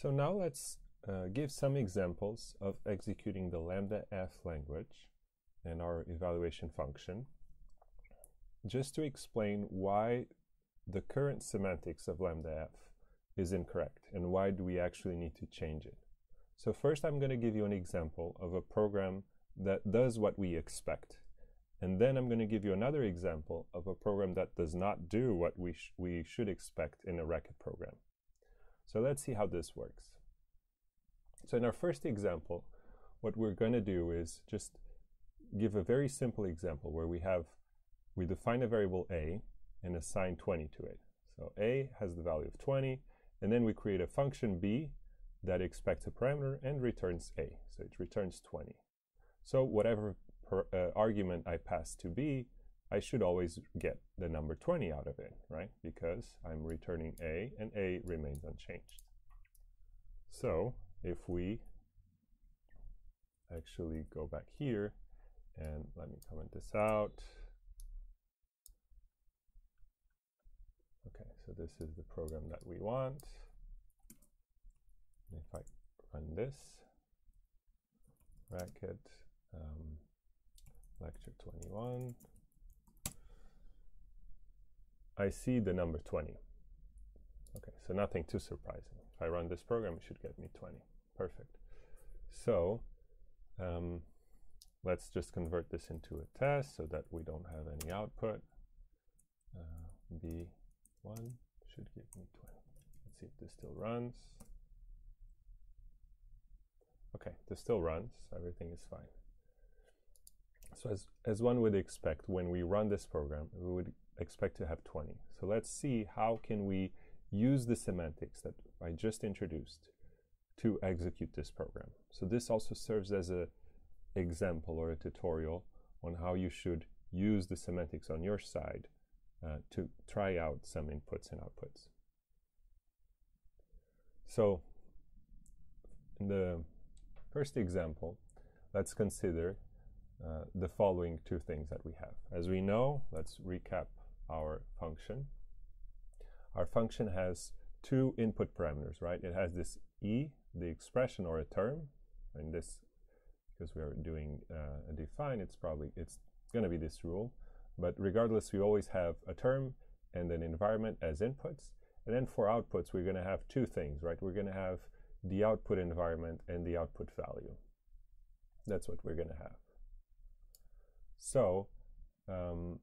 So now let's uh, give some examples of executing the lambda f language and our evaluation function just to explain why the current semantics of lambda f is incorrect and why do we actually need to change it. So first I'm going to give you an example of a program that does what we expect. And then I'm going to give you another example of a program that does not do what we, sh we should expect in a Racket program. So let's see how this works. So in our first example, what we're going to do is just give a very simple example where we have, we define a variable a and assign 20 to it. So a has the value of 20, and then we create a function b that expects a parameter and returns a. So it returns 20. So whatever per, uh, argument I pass to b, I should always get the number 20 out of it, right? Because I'm returning a, and a remains unchanged. So if we actually go back here, and let me comment this out. Okay, so this is the program that we want. If I run this, Racket um, lecture 21, I see the number 20. Okay, so nothing too surprising. If I run this program, it should get me 20. Perfect. So um, let's just convert this into a test so that we don't have any output. Uh, B1 should give me 20. Let's see if this still runs. Okay, this still runs. Everything is fine. So as, as one would expect, when we run this program, we would expect to have 20. So let's see how can we use the semantics that I just introduced to execute this program. So this also serves as a example or a tutorial on how you should use the semantics on your side uh, to try out some inputs and outputs. So in the first example, let's consider uh, the following two things that we have. As we know, let's recap our function. Our function has two input parameters, right? It has this e, the expression or a term. and this, because we are doing uh, a define, it's probably, it's going to be this rule. But regardless, we always have a term and an environment as inputs. And then for outputs, we're going to have two things, right? We're going to have the output environment and the output value. That's what we're going to have. So, um,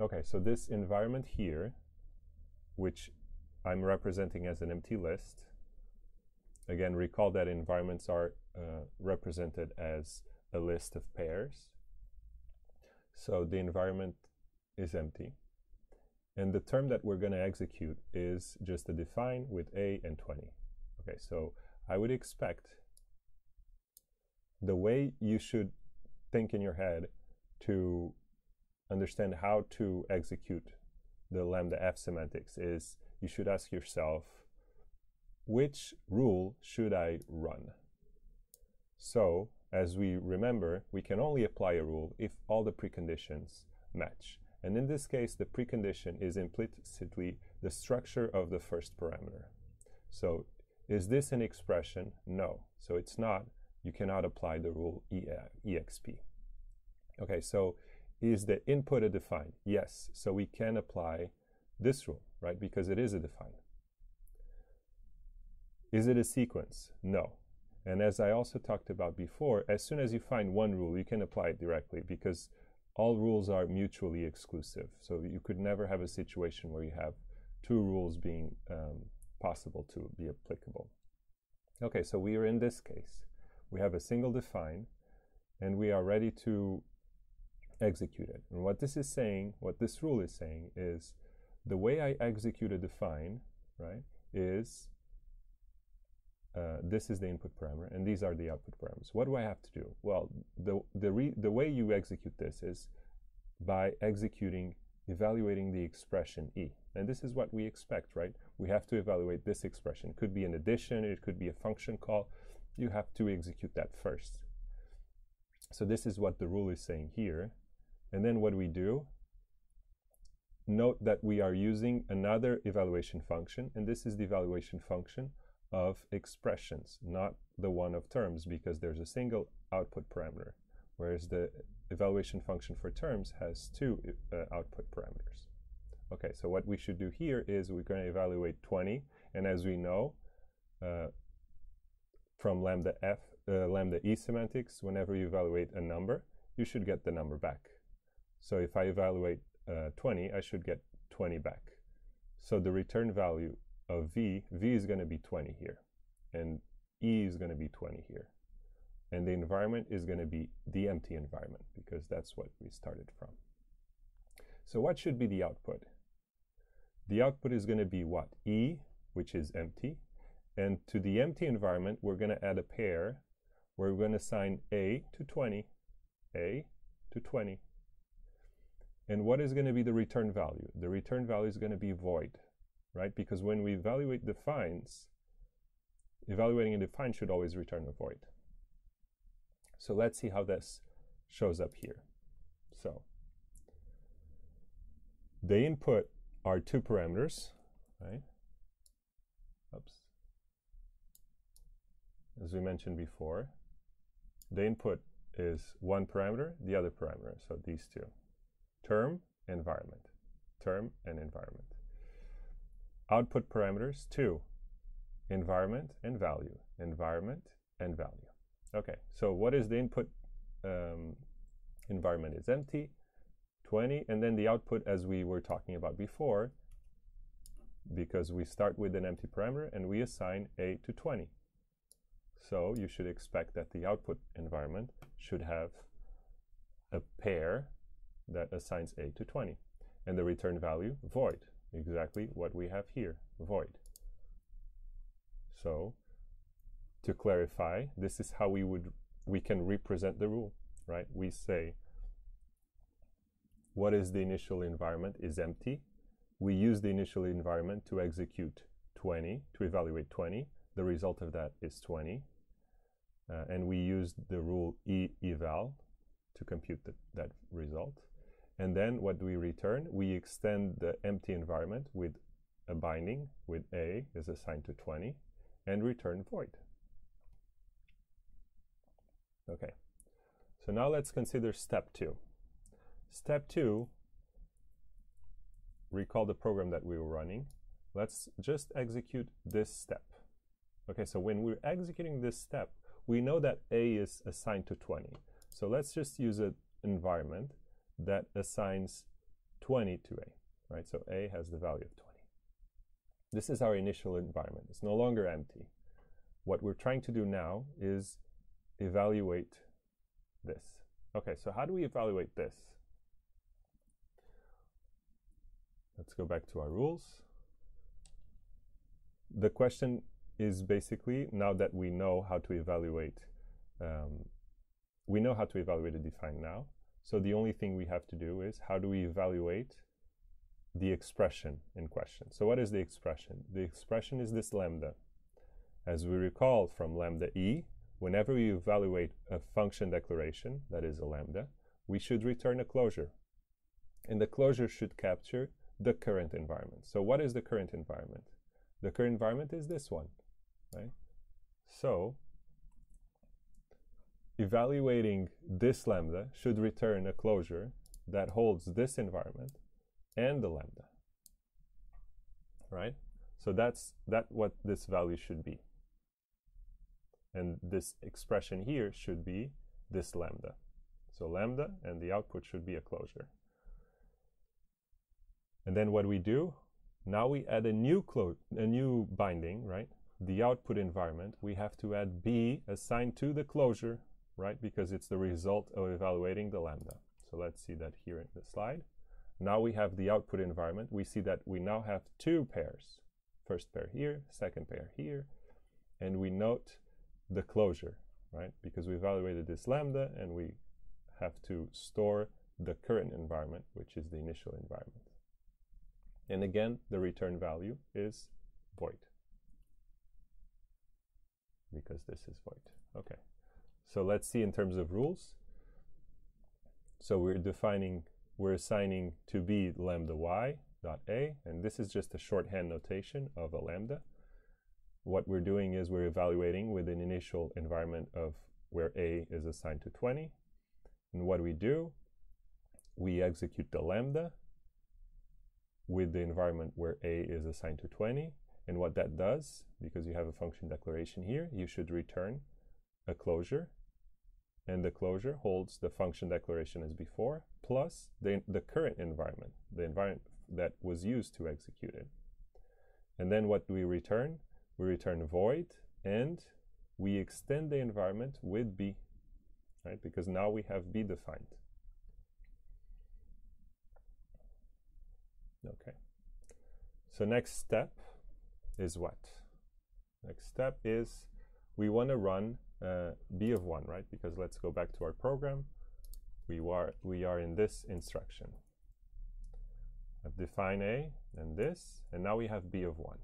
okay, so this environment here, which I'm representing as an empty list, again, recall that environments are uh, represented as a list of pairs. So the environment is empty. And the term that we're going to execute is just a define with a and 20. Okay, so I would expect the way you should think in your head to understand how to execute the lambda f semantics is you should ask yourself, which rule should I run? So, as we remember, we can only apply a rule if all the preconditions match. And in this case, the precondition is implicitly the structure of the first parameter. So is this an expression? No. So it's not. You cannot apply the rule exp. Okay, so is the input a define? Yes. So we can apply this rule, right? Because it is a define. Is it a sequence? No. And as I also talked about before, as soon as you find one rule, you can apply it directly because all rules are mutually exclusive. So you could never have a situation where you have two rules being um, possible to be applicable. Okay, so we are in this case. We have a single define, and we are ready to execute it. And what this is saying, what this rule is saying, is the way I execute a define, right, is uh, this is the input parameter, and these are the output parameters. What do I have to do? Well, the, the, the way you execute this is by executing, evaluating the expression e. And this is what we expect, right? We have to evaluate this expression. It could be an addition, it could be a function call. You have to execute that first. So this is what the rule is saying here. And then what we do, note that we are using another evaluation function, and this is the evaluation function of expressions, not the one of terms, because there's a single output parameter, whereas the evaluation function for terms has two uh, output parameters. Okay, so what we should do here is we're going to evaluate 20, and as we know, uh, from lambda f, uh, lambda e semantics, whenever you evaluate a number, you should get the number back. So if I evaluate uh, 20, I should get 20 back. So the return value of v, v is going to be 20 here, and e is going to be 20 here. And the environment is going to be the empty environment, because that's what we started from. So what should be the output? The output is going to be what? e, which is empty. And to the empty environment, we're going to add a pair we're going to assign a to 20, a to 20. And what is going to be the return value? The return value is going to be void, right? Because when we evaluate defines, evaluating a define should always return a void. So let's see how this shows up here. So the input are two parameters, right? Oops. As we mentioned before, the input is one parameter, the other parameter, so these two. Term, environment. Term and environment. Output parameters, two. Environment and value. Environment and value. Okay, so what is the input um, environment is empty, 20, and then the output as we were talking about before, because we start with an empty parameter and we assign a to 20. So you should expect that the output environment should have a pair that assigns a to 20. And the return value, void, exactly what we have here, void. So to clarify, this is how we would we can represent the rule, right? We say what is the initial environment is empty. We use the initial environment to execute 20, to evaluate 20. The result of that is 20. Uh, and we use the rule e eval to compute the, that result. And then what do we return? We extend the empty environment with a binding with a is assigned to 20 and return void. Okay, so now let's consider step two. Step two, recall the program that we were running. Let's just execute this step. Okay, so when we're executing this step, we know that A is assigned to 20. So let's just use an environment that assigns 20 to A, right? So A has the value of 20. This is our initial environment. It's no longer empty. What we're trying to do now is evaluate this. Okay, so how do we evaluate this? Let's go back to our rules. The question is basically now that we know how to evaluate, um, we know how to evaluate a define now. So the only thing we have to do is how do we evaluate the expression in question. So what is the expression? The expression is this lambda. As we recall from lambda e, whenever we evaluate a function declaration, that is a lambda, we should return a closure. And the closure should capture the current environment. So what is the current environment? The current environment is this one, right? So evaluating this lambda should return a closure that holds this environment and the lambda, right? So that's that what this value should be. And this expression here should be this lambda. So lambda and the output should be a closure. And then what we do, now we add a new a new binding, right? The output environment, we have to add b assigned to the closure, right? Because it's the result of evaluating the lambda. So let's see that here in the slide. Now we have the output environment. We see that we now have two pairs. First pair here, second pair here. And we note the closure, right? Because we evaluated this lambda and we have to store the current environment, which is the initial environment. And again, the return value is void because this is void. Okay, so let's see in terms of rules. So we're defining, we're assigning to be lambda y dot a, and this is just a shorthand notation of a lambda. what we're doing is we're evaluating with an initial environment of where a is assigned to 20. And what we do, we execute the lambda with the environment where a is assigned to 20. And what that does, because you have a function declaration here, you should return a closure. And the closure holds the function declaration as before, plus the, the current environment, the environment that was used to execute it. And then what do we return? We return void and we extend the environment with b, right? Because now we have b defined. Okay. So next step is what? Next step is we want to run uh, b of 1, right? Because let's go back to our program. We are, we are in this instruction. I've defined a and this, and now we have b of 1.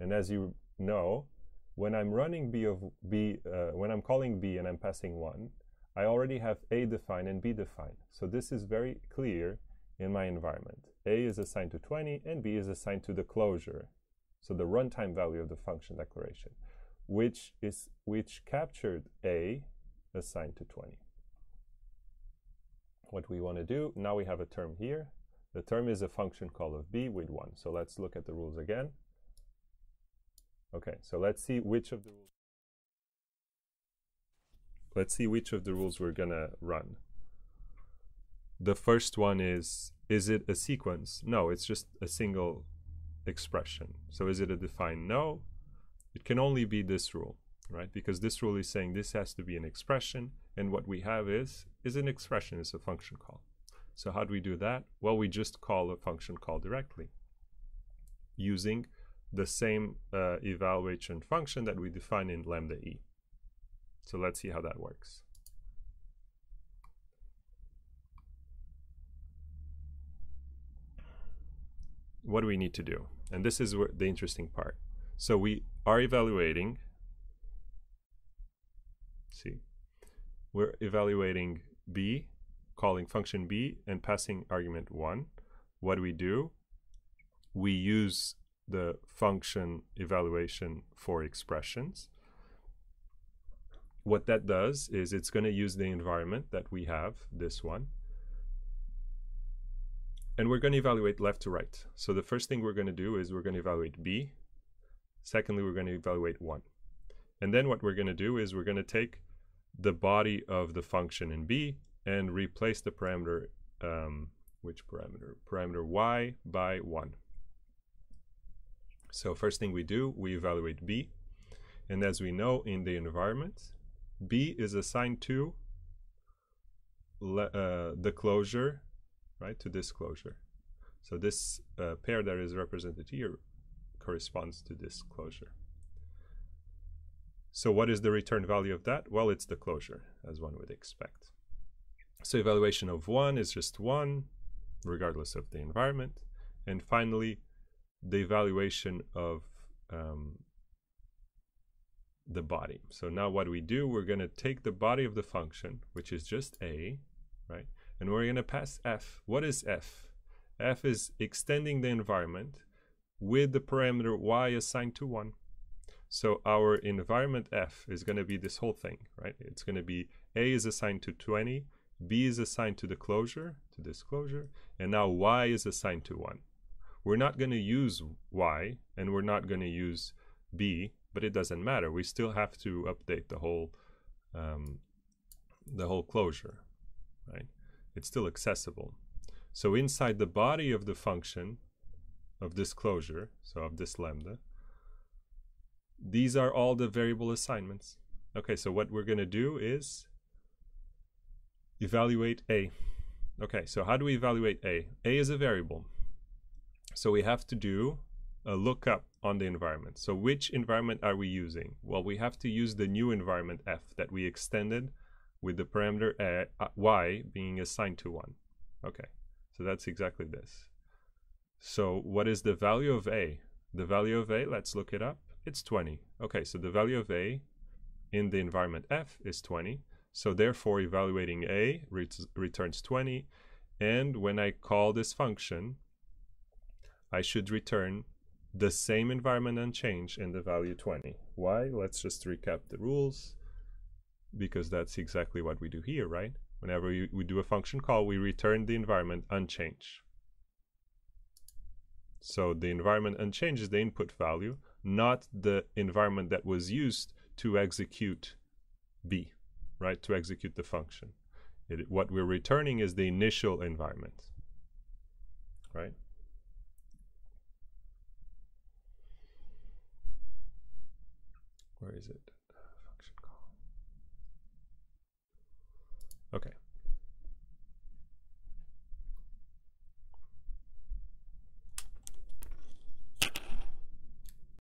And as you know, when I'm running b of b, uh, when I'm calling b and I'm passing 1, I already have a defined and b defined. So this is very clear in my environment. a is assigned to 20 and b is assigned to the closure, so the runtime value of the function declaration, which is which captured a assigned to 20. What we want to do, now we have a term here. The term is a function call of b with 1. So let's look at the rules again. Okay, so let's see which of the rules let's see which of the rules we're gonna run. The first one is, is it a sequence? No, it's just a single expression. So is it a defined? No, it can only be this rule, right? Because this rule is saying this has to be an expression, and what we have is, is an expression, it's a function call. So how do we do that? Well, we just call a function call directly using the same uh, evaluation function that we define in lambda e. So let's see how that works. What do we need to do? And this is the interesting part. So we are evaluating, see, we're evaluating b, calling function b and passing argument 1. What do we do? We use the function evaluation for expressions. What that does is it's going to use the environment that we have, this one, and we're going to evaluate left to right. So the first thing we're going to do is we're going to evaluate b. Secondly, we're going to evaluate 1. And then what we're going to do is we're going to take the body of the function in b and replace the parameter, um, which parameter? Parameter y by 1. So first thing we do, we evaluate b. And as we know in the environment, b is assigned to uh, the closure, right, to this closure. So this uh, pair that is represented here corresponds to this closure. So what is the return value of that? Well, it's the closure, as one would expect. So evaluation of 1 is just 1, regardless of the environment. And finally, the evaluation of um, the body. So now what we do, we're going to take the body of the function, which is just a, right? And we're going to pass f. What is f? f is extending the environment with the parameter y assigned to 1. So our environment f is going to be this whole thing, right? It's going to be a is assigned to 20, b is assigned to the closure, to this closure, and now y is assigned to 1. We're not going to use y and we're not going to use b, but it doesn't matter. We still have to update the whole um, the whole closure, right? It's still accessible. So inside the body of the function of this closure, so of this lambda, these are all the variable assignments. Okay, so what we're going to do is evaluate a. Okay, so how do we evaluate a? a is a variable. So we have to do a lookup on the environment. So which environment are we using? Well, we have to use the new environment f that we extended with the parameter uh, y being assigned to 1. Okay, so that's exactly this. So what is the value of a? The value of a, let's look it up. It's 20. Okay, so the value of a in the environment f is 20. So therefore, evaluating a ret returns 20. And when I call this function, I should return the same environment unchanged in the value 20. Why? Let's just recap the rules because that's exactly what we do here, right? Whenever we, we do a function call, we return the environment unchanged. So the environment unchanged is the input value, not the environment that was used to execute B, right? To execute the function. It, what we're returning is the initial environment, right? Where is it?